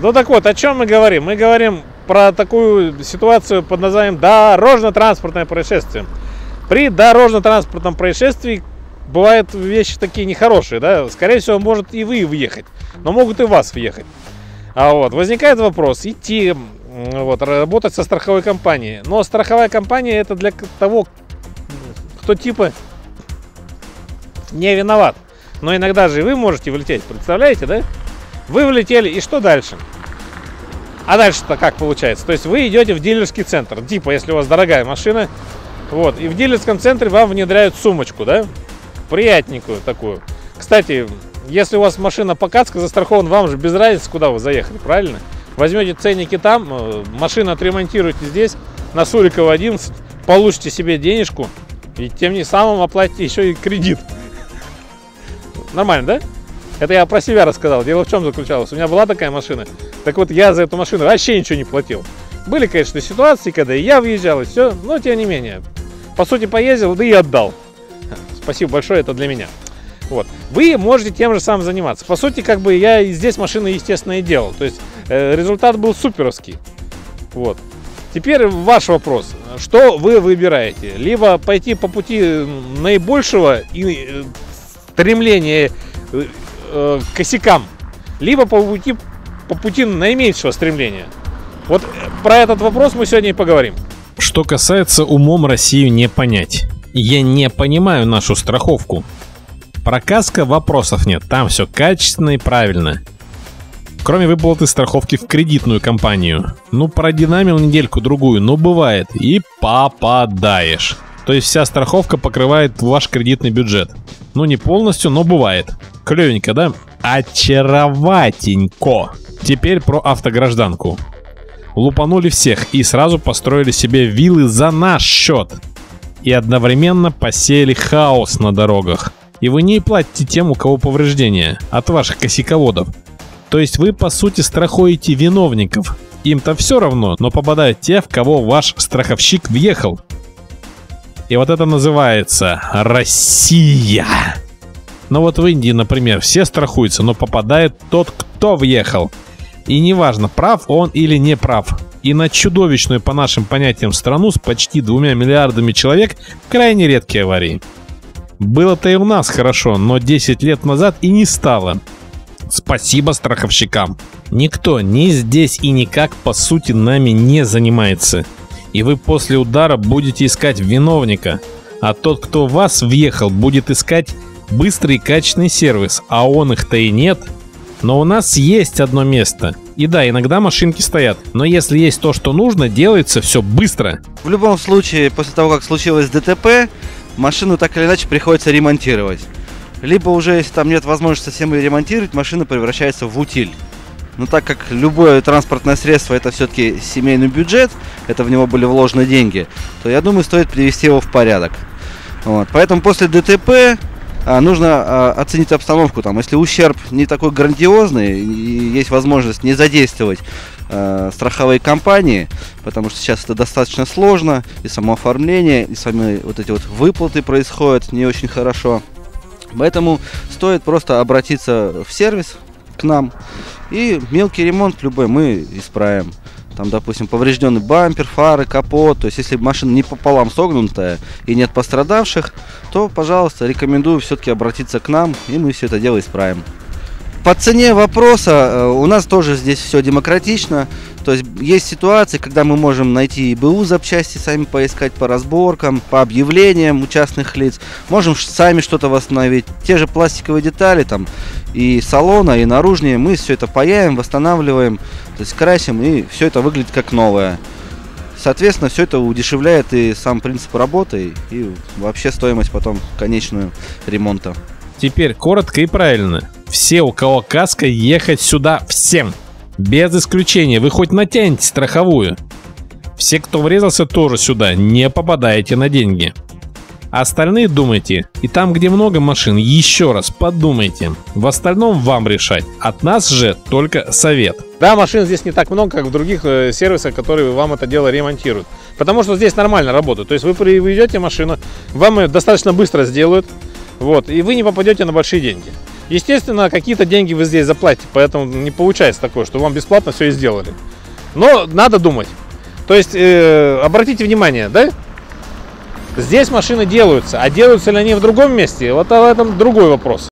Ну так вот, о чем мы говорим? Мы говорим про такую ситуацию под названием дорожно-транспортное происшествие. При дорожно-транспортном происшествии бывают вещи такие нехорошие, да, скорее всего, может и вы въехать, но могут и вас въехать. А вот, возникает вопрос, идти, вот, работать со страховой компанией. Но страховая компания это для того, кто типа не виноват. Но иногда же и вы можете влететь, представляете, да? Вы влетели, и что дальше? А дальше-то как получается? То есть вы идете в дилерский центр, типа, если у вас дорогая машина, вот, и в дилерском центре вам внедряют сумочку, да? Приятненькую такую. Кстати, если у вас машина покатска застрахована, вам же без разницы, куда вы заехали, правильно? Возьмете ценники там, э, машину отремонтируете здесь, на Сурикова 11, получите себе денежку, и тем не самым оплатите еще и кредит. Нормально, да? Это я про себя рассказал. Дело в чем заключалось. У меня была такая машина. Так вот, я за эту машину вообще ничего не платил. Были, конечно, ситуации, когда и я въезжал, и все, но тем не менее. По сути, поездил, да и отдал. Спасибо большое, это для меня. Вот. Вы можете тем же самым заниматься. По сути, как бы я здесь машину, естественно, и делал. То есть э, результат был суперовский. Вот. Теперь ваш вопрос. Что вы выбираете? Либо пойти по пути наибольшего и э, стремления э, э, косякам, либо по пути, по пути наименьшего стремления. Вот про этот вопрос мы сегодня и поговорим. Что касается умом Россию не понять. Я не понимаю нашу страховку. Про каско вопросов нет, там все качественно и правильно. Кроме выплаты страховки в кредитную компанию. Ну, продинамил недельку-другую, но бывает. И попадаешь. То есть вся страховка покрывает ваш кредитный бюджет. Ну, не полностью, но бывает. Клевенько, да? Очароватенько. Теперь про автогражданку. Лупанули всех и сразу построили себе виллы за наш счет. И одновременно посеяли хаос на дорогах. И вы не платите тем, у кого повреждения, от ваших косяководов. То есть вы по сути страхуете виновников. Им-то все равно, но попадают те, в кого ваш страховщик въехал. И вот это называется Россия. Но вот в Индии, например, все страхуются, но попадает тот, кто въехал. И неважно, прав он или не прав. И на чудовищную по нашим понятиям страну с почти двумя миллиардами человек крайне редкие аварии. Было-то и у нас хорошо, но 10 лет назад и не стало. Спасибо страховщикам. Никто ни здесь и никак по сути нами не занимается. И вы после удара будете искать виновника. А тот, кто вас въехал, будет искать быстрый качественный сервис, а он их-то и нет. Но у нас есть одно место. И да, иногда машинки стоят, но если есть то, что нужно, делается все быстро. В любом случае, после того, как случилось ДТП, машину так или иначе приходится ремонтировать. Либо уже, если там нет возможности совсем ее ремонтировать, машина превращается в утиль. Но так как любое транспортное средство это все-таки семейный бюджет, это в него были вложены деньги, то я думаю, стоит привести его в порядок. Вот. Поэтому после ДТП а, нужно а, оценить обстановку. Там, если ущерб не такой грандиозный, и есть возможность не задействовать а, страховые компании, потому что сейчас это достаточно сложно, и само оформление, и сами вот эти вот выплаты происходят не очень хорошо. Поэтому стоит просто обратиться в сервис к нам, и мелкий ремонт любой мы исправим там, допустим, поврежденный бампер, фары, капот. То есть, если машина не пополам согнутая и нет пострадавших, то, пожалуйста, рекомендую все-таки обратиться к нам, и мы все это дело исправим. По цене вопроса э, у нас тоже здесь все демократично. То есть есть ситуации, когда мы можем найти и БУ запчасти, сами поискать по разборкам, по объявлениям у частных лиц. Можем сами что-то восстановить. Те же пластиковые детали там и салона, и наружнее. Мы все это паяем, восстанавливаем, то есть красим, и все это выглядит как новое. Соответственно, все это удешевляет и сам принцип работы, и вообще стоимость потом конечную ремонта. Теперь коротко и правильно. Все, у кого каска, ехать сюда всем. Без исключения, вы хоть натянете страховую. Все, кто врезался, тоже сюда, не попадаете на деньги. Остальные думайте, и там, где много машин, еще раз подумайте. В остальном вам решать. От нас же только совет. Да, машин здесь не так много, как в других э, сервисах, которые вам это дело ремонтируют. Потому что здесь нормально работают. То есть вы приведете машину, вам ее достаточно быстро сделают, вот, и вы не попадете на большие деньги. Естественно, какие-то деньги вы здесь заплатите, поэтому не получается такое, что вам бесплатно все и сделали. Но надо думать. То есть, э, обратите внимание, да? Здесь машины делаются, а делаются ли они в другом месте, вот в этом другой вопрос.